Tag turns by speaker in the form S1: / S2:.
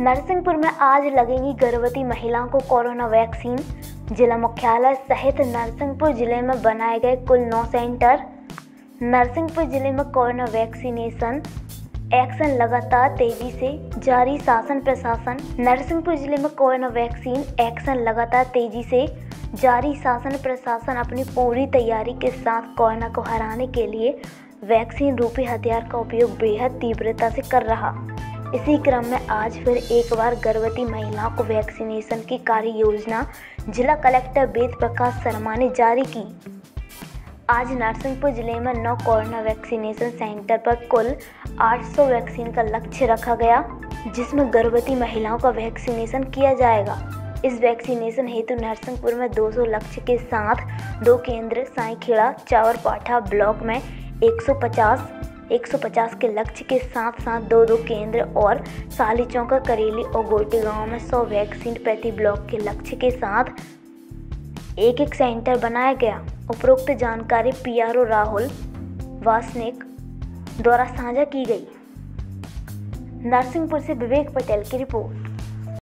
S1: नरसिंहपुर में आज लगेंगी गर्भवती महिलाओं को कोरोना वैक्सीन। जिला मुख्यालय सहित नरसिंहपुर ज़िले में बनाए गए कुल नौ सेंटर। नरसिंहपुर ज़िले में कोरोना वैक्सीनेशन एक्शन लगातार तेज़ी से जारी। शासन प्रशासन, नरसिंहपुर ज़िले में कोरोना वैक्सीन एक्शन लगातार तेज़ी से जारी। शासन प्रशासन अपनी पूरी तैयारी के साथ कोरोना को हराने के लिए वैक्सीन रूपी हथियार का उपयोग बेहद तीव्रता से कर रहा। इसी क्रम में आज फिर एक बार गर्भवती महिलाओं को वैक्सीनेशन की कार्य योजना जिला कलेक्टर वेद प्रकाश शर्मा ने जारी की। आज नरसिंहपुर ज़िले में नौ कोरोना वैक्सीनेशन सेंटर पर कुल 800 वैक्सीन का लक्ष्य रखा गया, जिसमें गर्भवती महिलाओं का वैक्सीनेशन किया जाएगा। इस वैक्सीनेशन हेतु नरसिंहपुर में 200 लक्ष्य के साथ दो केंद्र, साईखेड़ा, चावरपाठा ब्लॉक में 150 150 के लक्ष्य के साथ साथ दो दो केंद्र और साली चौका, करेली और गोटी गाँव में 100 वैक्सीन प्रति ब्लॉक के लक्ष्य के साथ एक एक सेंटर बनाया गया। उपरोक्त जानकारी पीआरओ राहुल वासनिक द्वारा साझा की गई। नरसिंहपुर से विवेक पटेल की रिपोर्ट।